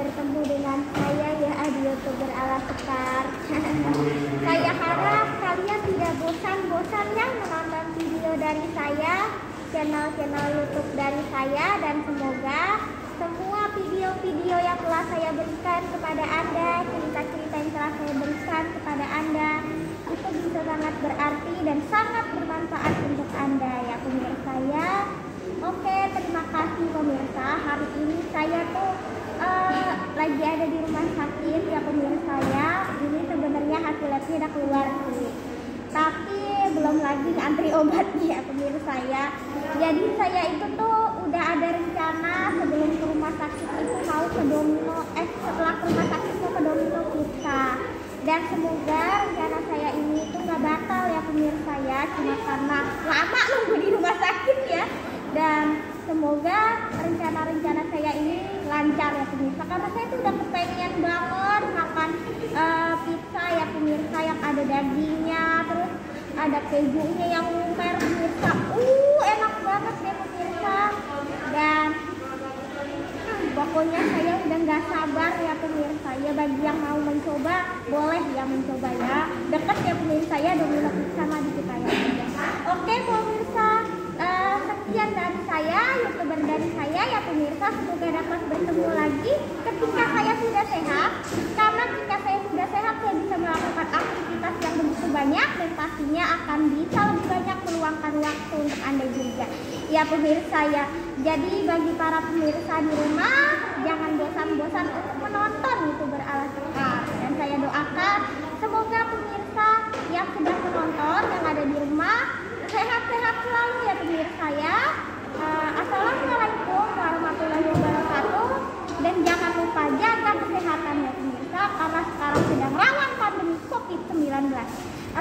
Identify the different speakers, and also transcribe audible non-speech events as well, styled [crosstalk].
Speaker 1: bertemu dengan saya ya di youtuber ala sekar. [laughs] Saya harap kalian tidak bosan-bosannya menonton video dari saya Channel-channel youtube dari saya Dan semoga semua video-video yang telah saya berikan kepada anda Cerita-cerita yang telah saya berikan kepada anda Itu bisa sangat berarti dan sangat bermanfaat untuk anda ya pemirsa ya Oke, terima kasih pemirsa. Hari ini saya tuh uh, lagi ada di rumah sakit ya pemirsa ya. Ini sebenarnya hasil labnya udah keluar sih. Tapi belum lagi antri obatnya ya pemirsa ya. Jadi saya itu tuh udah ada rencana sebelum ke rumah sakit itu mau ke Domino, eh setelah ke rumah sakit mau ke Domino kita. Dan semoga rencana saya ini tuh nggak batal ya pemirsa ya, cuma karena lama nunggu di rumah sakit ya dan semoga rencana-rencana saya ini lancar ya pemirsa. Karena saya tuh udah kepengen banget makan uh, pizza ya pemirsa yang ada dagingnya terus ada kejunya yang lumer pemirsa. Uh enak banget ya pemirsa. Dan hmm, pokoknya saya udah nggak sabar ya pemirsa ya bagi yang mau mencoba boleh ya mencoba ya deket ya pemirsa ya Domino sama di kita ya oke pemirsa uh, sekian dari saya, youtuber dari saya ya pemirsa. Semoga dapat bertemu lagi ketika saya sudah sehat. Karena ketika saya sudah sehat, saya bisa melakukan aktivitas yang begitu banyak dan pastinya akan bisa lebih banyak meluangkan waktu untuk anda juga. Ya pemirsa ya. Jadi bagi para pemirsa di rumah, jangan bosan-bosan untuk menonton youtuber ala sekar. Dan saya doakan semoga pemirsa yang sedang menonton yang ada di rumah sehat-sehat selalu ya pemirsa ya. Uh, Assalamualaikum warahmatullahi wabarakatuh dan jangan lupa jaga kesehatan ya pemirsa karena sekarang sedang rawan pandemi COVID-19.